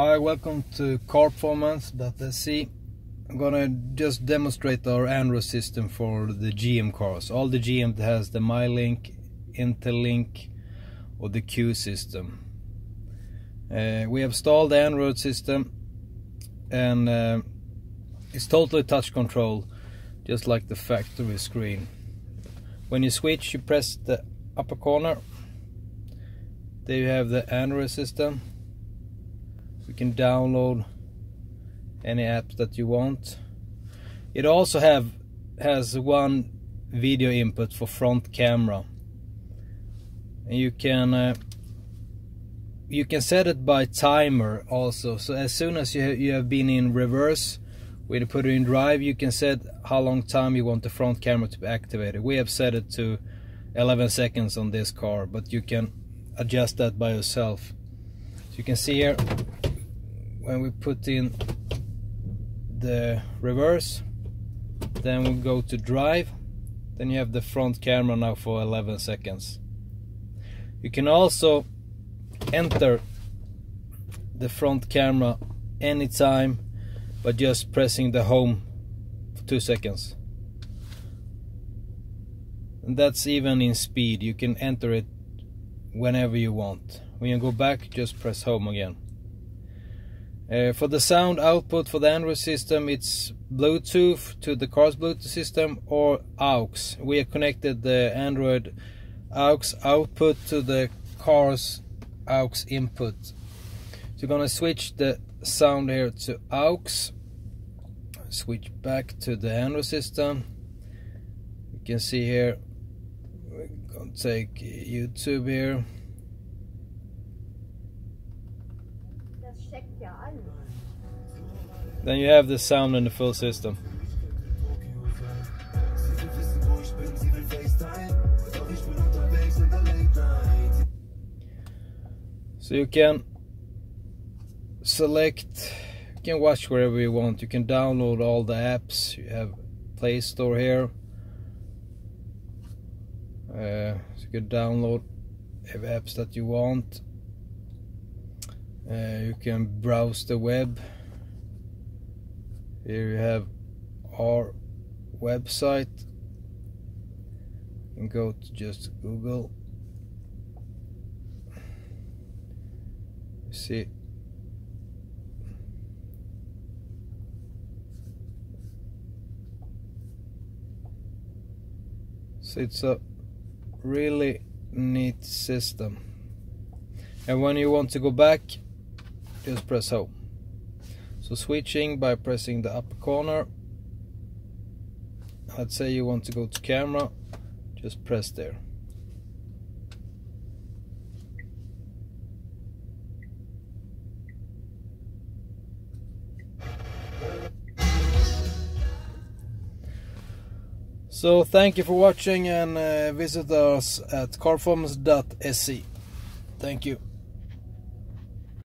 Hi, welcome to carperformance.se. I'm gonna just demonstrate our Android system for the GM cars. All the GM has the MyLink, Intellilink or the Cue system. Uh, we have installed the Android system and uh, it's totally touch control just like the factory screen. When you switch you press the upper corner there you have the Android system you can download any apps that you want. It also have has one video input for front camera. And you can uh, you can set it by timer also. So as soon as you, you have been in reverse when you put it in drive you can set how long time you want the front camera to be activated. We have set it to 11 seconds on this car but you can adjust that by yourself. So you can see here when we put in the reverse then we go to drive then you have the front camera now for 11 seconds. You can also enter the front camera anytime by just pressing the home for two seconds. And that's even in speed. You can enter it whenever you want. When you go back just press home again uh, for the sound output for the Android system, it's Bluetooth to the car's Bluetooth system or AUX. We have connected the Android AUX output to the car's AUX input. So you're gonna switch the sound here to AUX. Switch back to the Android system. You can see here, we're gonna take YouTube here. Then you have the sound in the full system. So you can select, you can watch wherever you want. You can download all the apps. You have Play Store here. Uh, so you can download apps that you want. Uh, you can browse the web. Here you have our website. And go to just Google. See. So it's a really neat system. And when you want to go back just press home so switching by pressing the upper corner let's say you want to go to camera just press there So thank you for watching and uh, visit us at carperformance.se. Thank you.